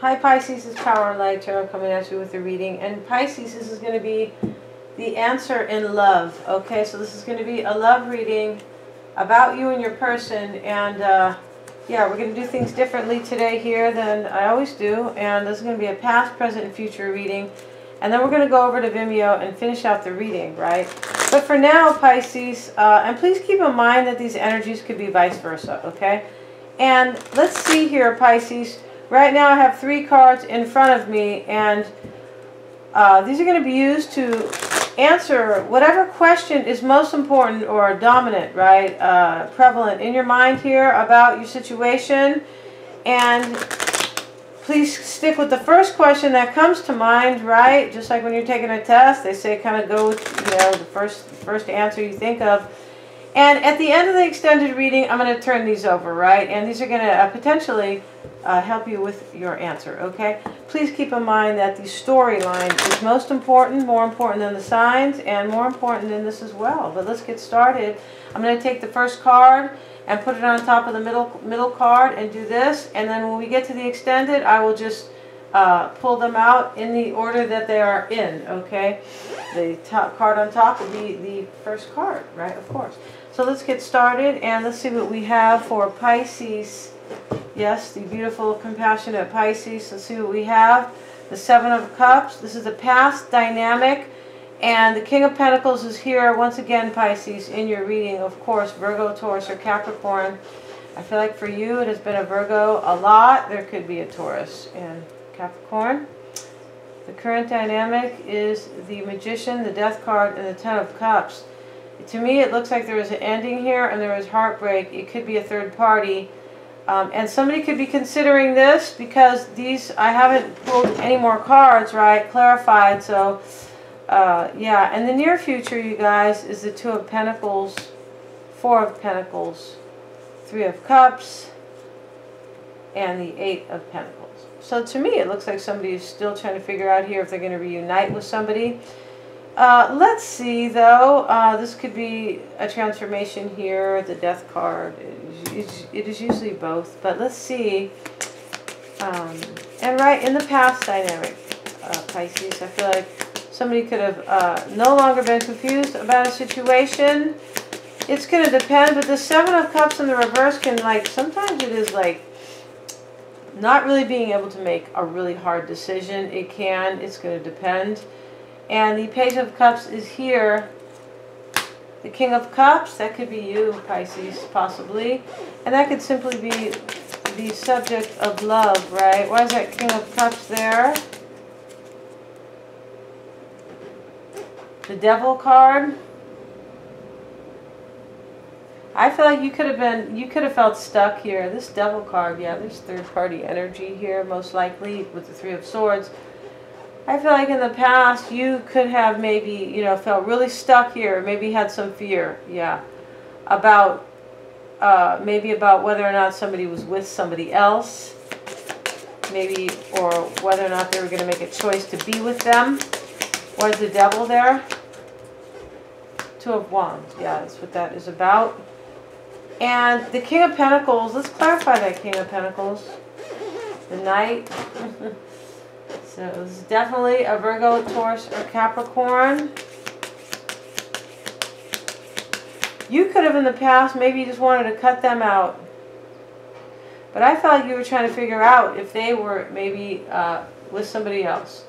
Hi Pisces, it's Power and Light Tarot coming at you with the reading. And Pisces, this is going to be the answer in love. Okay, so this is going to be a love reading about you and your person. And uh, yeah, we're going to do things differently today here than I always do. And this is going to be a past, present, and future reading. And then we're going to go over to Vimeo and finish out the reading, right? But for now, Pisces, uh, and please keep in mind that these energies could be vice versa, okay? And let's see here, Pisces. Right now I have three cards in front of me, and uh, these are going to be used to answer whatever question is most important or dominant, right, uh, prevalent in your mind here about your situation. And please stick with the first question that comes to mind, right? Just like when you're taking a test, they say kind of go with, you know, the first, first answer you think of. And at the end of the extended reading, I'm going to turn these over, right? And these are going to uh, potentially uh, help you with your answer, okay? Please keep in mind that the storyline is most important, more important than the signs, and more important than this as well. But let's get started. I'm going to take the first card and put it on top of the middle middle card and do this. And then when we get to the extended, I will just uh, pull them out in the order that they are in, okay? The top card on top will be the first card, right? Of course. So let's get started and let's see what we have for Pisces. Yes, the beautiful, compassionate Pisces. Let's see what we have. The Seven of Cups. This is the past dynamic. And the King of Pentacles is here once again, Pisces, in your reading. Of course, Virgo, Taurus, or Capricorn. I feel like for you it has been a Virgo a lot. There could be a Taurus and Capricorn. The current dynamic is the Magician, the Death card, and the Ten of Cups. To me, it looks like there is an ending here and there is heartbreak. It could be a third party. Um, and somebody could be considering this because these, I haven't pulled any more cards, right, clarified. So, uh, yeah. And the near future, you guys, is the Two of Pentacles, Four of Pentacles, Three of Cups, and the Eight of Pentacles. So to me, it looks like somebody is still trying to figure out here if they're going to reunite with somebody. Uh, let's see, though. Uh, this could be a transformation here. The death card. It is usually both. But let's see. Um, and right in the past dynamic, uh, Pisces, I feel like somebody could have uh, no longer been confused about a situation. It's going to depend. But the Seven of Cups in the reverse can, like, sometimes it is like not really being able to make a really hard decision. It can. It's going to depend. And the Page of Cups is here. The King of Cups, that could be you, Pisces, possibly. And that could simply be the subject of love, right? Why is that King of Cups there? The Devil card. I feel like you could have been, you could have felt stuck here. This Devil card, yeah, there's third party energy here, most likely, with the Three of Swords. I feel like in the past you could have maybe, you know, felt really stuck here, maybe had some fear, yeah, about, uh, maybe about whether or not somebody was with somebody else, maybe, or whether or not they were going to make a choice to be with them. Was the devil there? Two of Wands, yeah, that's what that is about. And the King of Pentacles, let's clarify that King of Pentacles. The Knight. So it's definitely a Virgo, Taurus, or Capricorn. You could have in the past, maybe you just wanted to cut them out. But I felt like you were trying to figure out if they were maybe uh, with somebody else.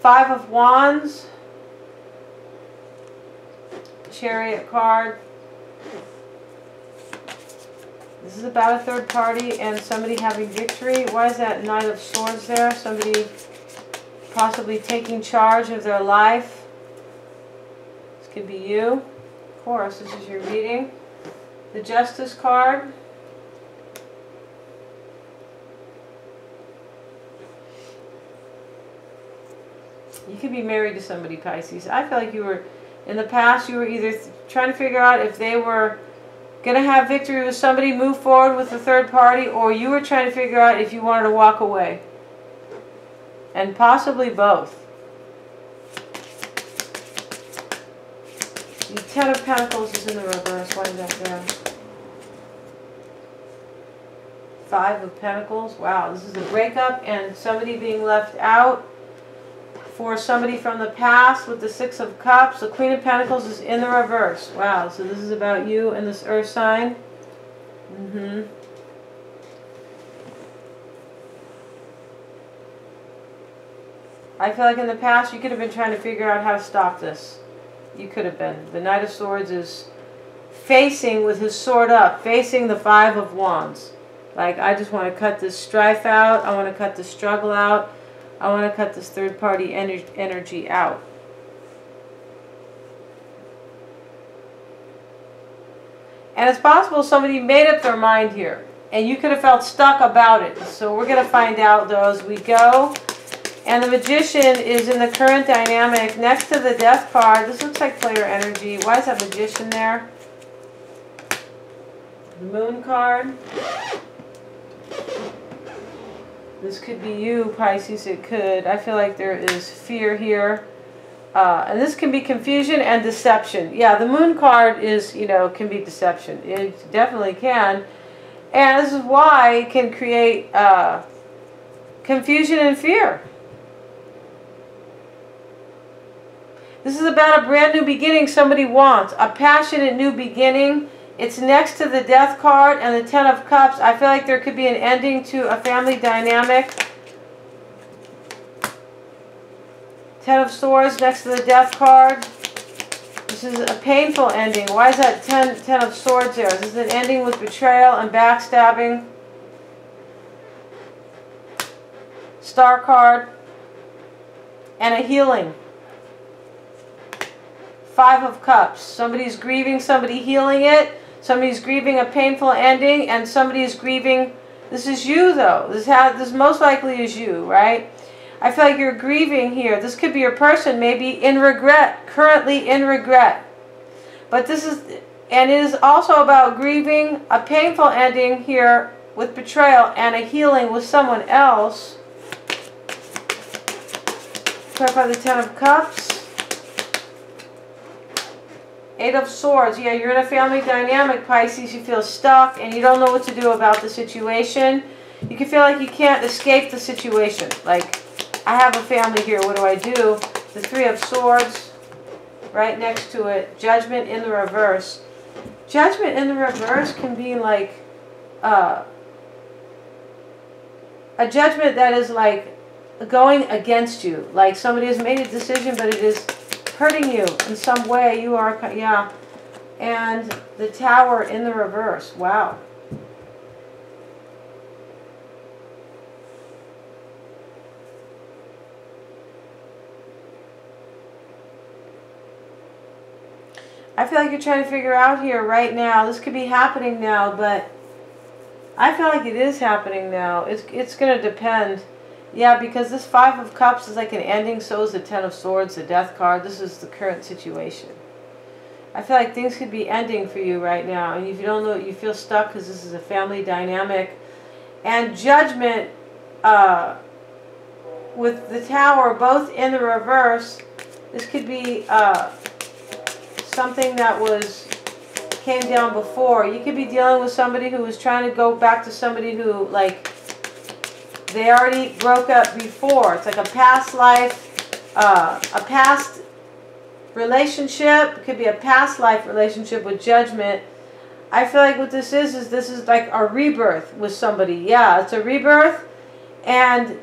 Five of Wands. Chariot card. This is about a third party and somebody having victory. Why is that Knight of Swords there? Somebody possibly taking charge of their life. This could be you. Of course, this is your reading. The Justice card. You could be married to somebody, Pisces. I feel like you were, in the past, you were either trying to figure out if they were going to have victory with somebody, move forward with the third party, or you were trying to figure out if you wanted to walk away. And possibly both. The Ten of Pentacles is in the reverse. Why that? Five of Pentacles. Wow, this is a breakup and somebody being left out for somebody from the past with the Six of Cups. The Queen of Pentacles is in the reverse. Wow, so this is about you and this earth sign. Mm-hmm. I feel like in the past you could have been trying to figure out how to stop this. You could have been. The Knight of Swords is facing with his sword up, facing the Five of Wands. Like, I just want to cut this strife out. I want to cut this struggle out. I want to cut this third party ener energy out. And it's possible somebody made up their mind here. And you could have felt stuck about it. So we're going to find out though as we go. And the Magician is in the current dynamic next to the Death card. This looks like player energy. Why is that Magician there? The Moon card. This could be you, Pisces. It could. I feel like there is fear here. Uh, and this can be confusion and deception. Yeah, the moon card is, you know, can be deception. It definitely can. And this is why it can create uh, confusion and fear. This is about a brand new beginning somebody wants. A passionate new beginning it's next to the Death card and the Ten of Cups. I feel like there could be an ending to a family dynamic. Ten of Swords next to the Death card. This is a painful ending. Why is that ten, ten of Swords there? This is an ending with betrayal and backstabbing. Star card. And a healing. Five of Cups. Somebody's grieving, somebody healing it. Somebody's grieving a painful ending and somebody is grieving. This is you though. This, has, this most likely is you, right? I feel like you're grieving here. This could be your person maybe in regret, currently in regret. But this is, and it is also about grieving a painful ending here with betrayal and a healing with someone else. Clarify the Ten of Cups. Eight of Swords. Yeah, you're in a family dynamic, Pisces. You feel stuck and you don't know what to do about the situation. You can feel like you can't escape the situation. Like, I have a family here. What do I do? The Three of Swords right next to it. Judgment in the reverse. Judgment in the reverse can be like uh, a judgment that is like going against you. Like somebody has made a decision, but it is hurting you in some way. You are, yeah. And the tower in the reverse. Wow. I feel like you're trying to figure out here right now. This could be happening now, but I feel like it is happening now. It's it's going to depend. Yeah, because this Five of Cups is like an ending, so is the Ten of Swords, the Death card. This is the current situation. I feel like things could be ending for you right now. And if you don't know, you feel stuck because this is a family dynamic. And Judgment uh, with the Tower both in the reverse. This could be uh, something that was came down before. You could be dealing with somebody who was trying to go back to somebody who, like, they already broke up before. It's like a past life, uh, a past relationship. It could be a past life relationship with judgment. I feel like what this is, is this is like a rebirth with somebody. Yeah, it's a rebirth. And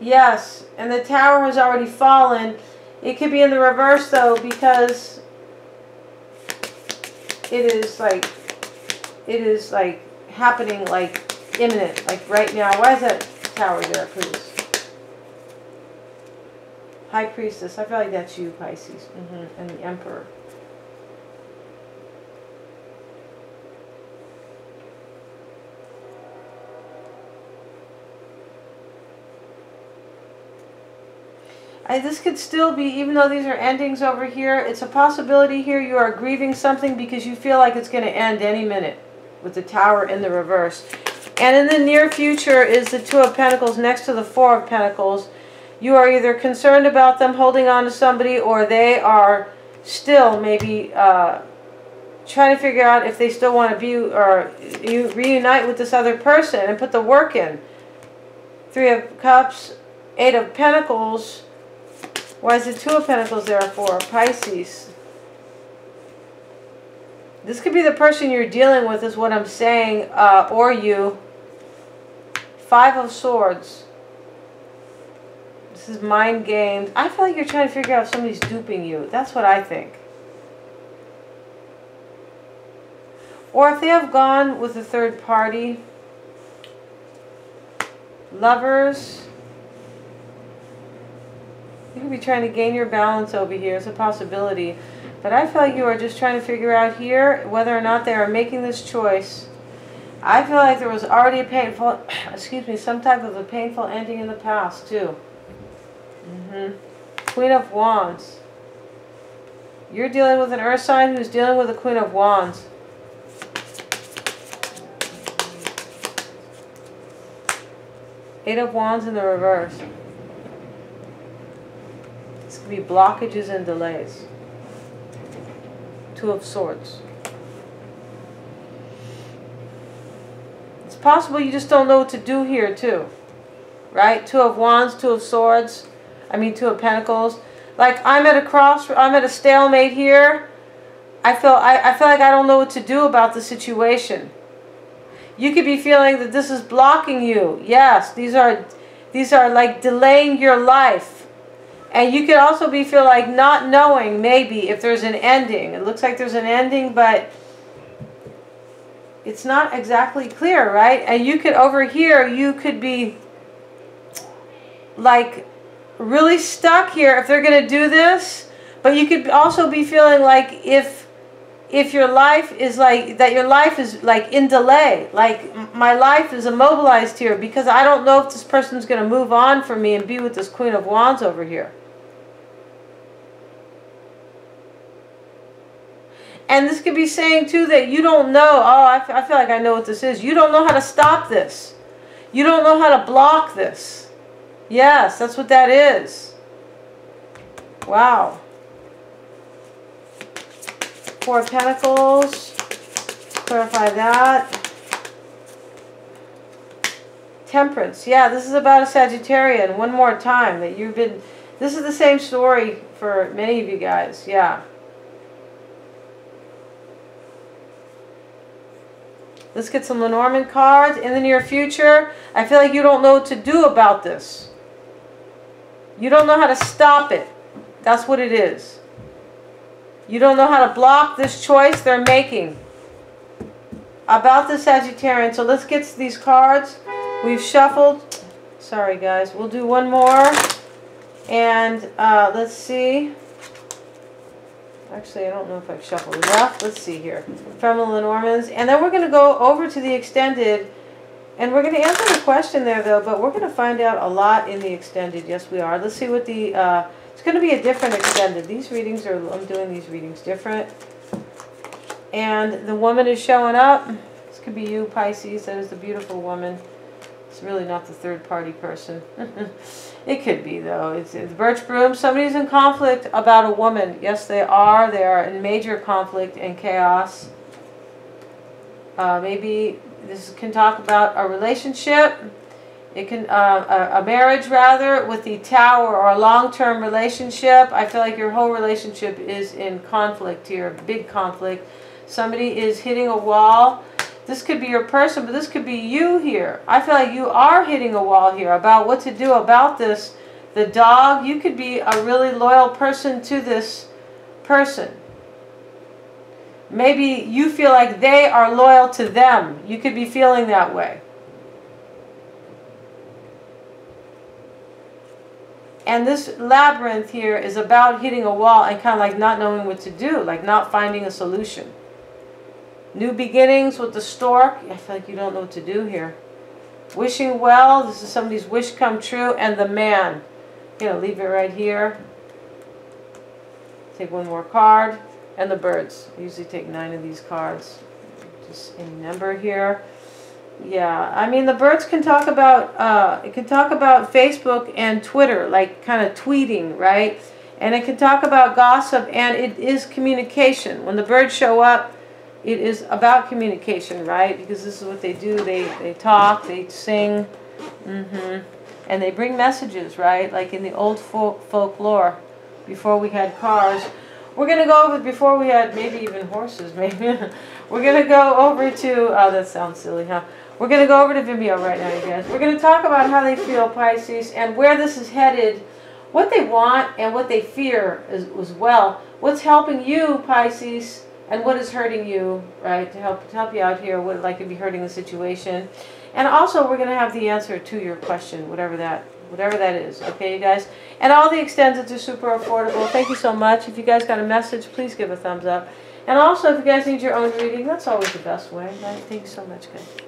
yes, and the tower has already fallen. It could be in the reverse though because it is like, it is like happening like imminent, like right now. Why is that tower there, please? High Priestess. I feel like that's you, Pisces. Mm -hmm. And the Emperor. I, this could still be, even though these are endings over here, it's a possibility here you are grieving something because you feel like it's going to end any minute with the tower in the reverse. And in the near future is the Two of Pentacles next to the Four of Pentacles. You are either concerned about them holding on to somebody or they are still maybe uh, trying to figure out if they still want to be or you reunite with this other person and put the work in. Three of Cups, Eight of Pentacles. Why is it Two of Pentacles there for? Pisces. This could be the person you're dealing with is what I'm saying, uh, or you. Five of Swords. This is mind games. I feel like you're trying to figure out if somebody's duping you. That's what I think. Or if they have gone with a third party, lovers, you could be trying to gain your balance over here. It's a possibility. But I feel like you are just trying to figure out here whether or not they are making this choice. I feel like there was already a painful, excuse me, some type of a painful ending in the past too. Mm -hmm. Queen of Wands. You're dealing with an earth sign who's dealing with a Queen of Wands. Eight of Wands in the reverse. This could be blockages and delays. Two of Swords. Possible you just don't know what to do here too. Right? Two of Wands, Two of Swords. I mean Two of Pentacles. Like I'm at a cross, I'm at a stalemate here. I feel, I, I feel like I don't know what to do about the situation. You could be feeling that this is blocking you. Yes, these are these are like delaying your life. And you could also be feel like not knowing maybe if there's an ending. It looks like there's an ending, but it's not exactly clear, right? And you could over here, you could be like really stuck here if they're going to do this. But you could also be feeling like if if your life is like that your life is like in delay like my life is immobilized here because i don't know if this person's going to move on from me and be with this queen of wands over here and this could be saying too that you don't know oh I, I feel like i know what this is you don't know how to stop this you don't know how to block this yes that's what that is wow Four of Pentacles. Clarify that. Temperance. Yeah, this is about a Sagittarian. One more time that you've been... This is the same story for many of you guys. Yeah. Let's get some Lenormand cards. In the near future, I feel like you don't know what to do about this. You don't know how to stop it. That's what it is. You don't know how to block this choice they're making about the Sagittarian. So let's get these cards. We've shuffled. Sorry, guys. We'll do one more. And uh, let's see. Actually, I don't know if I've shuffled enough. Let's see here. From the. And then we're going to go over to the extended. And we're going to answer the question there, though. But we're going to find out a lot in the extended. Yes, we are. Let's see what the... Uh, it's going to be a different extended. These readings are, I'm doing these readings different. And the woman is showing up. This could be you, Pisces. That is the beautiful woman. It's really not the third party person. it could be, though. It's, it's Birch Broom. Somebody's in conflict about a woman. Yes, they are. They are in major conflict and chaos. Uh, maybe this can talk about a relationship it can uh, a, a, marriage rather with the tower or a long-term relationship. I feel like your whole relationship is in conflict here, big conflict. Somebody is hitting a wall. This could be your person, but this could be you here. I feel like you are hitting a wall here about what to do about this. The dog, you could be a really loyal person to this person. Maybe you feel like they are loyal to them. You could be feeling that way. And this labyrinth here is about hitting a wall and kind of like not knowing what to do, like not finding a solution. New beginnings with the stork. I feel like you don't know what to do here. Wishing well. This is somebody's wish come true. And the man. Going to leave it right here. Take one more card. And the birds. I usually take nine of these cards. Just any number here. Yeah, I mean the birds can talk about uh, it can talk about Facebook and Twitter, like kind of tweeting, right? And it can talk about gossip, and it is communication. When the birds show up, it is about communication, right? Because this is what they do. They they talk, they sing, mm-hmm, and they bring messages, right? Like in the old folk folklore, before we had cars. We're gonna go over before we had maybe even horses. Maybe we're gonna go over to. Oh, that sounds silly, huh? We're gonna go over to Vimeo right now, you guys. We're gonna talk about how they feel Pisces and where this is headed, what they want and what they fear as, as well. What's helping you, Pisces? And what is hurting you, right, to help to help you out here, what like to be hurting the situation. And also we're going to have the answer to your question, whatever that whatever that is. Okay, you guys? And all the extendeds are super affordable. Thank you so much. If you guys got a message, please give a thumbs up. And also, if you guys need your own reading, that's always the best way. Right? Thank you so much, guys.